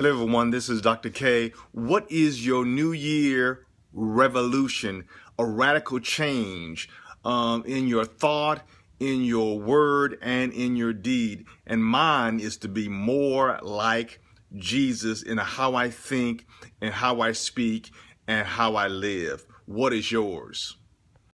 Hello, everyone. This is Dr. K. What is your New Year revolution, a radical change um, in your thought, in your word, and in your deed? And mine is to be more like Jesus in how I think and how I speak and how I live. What is yours?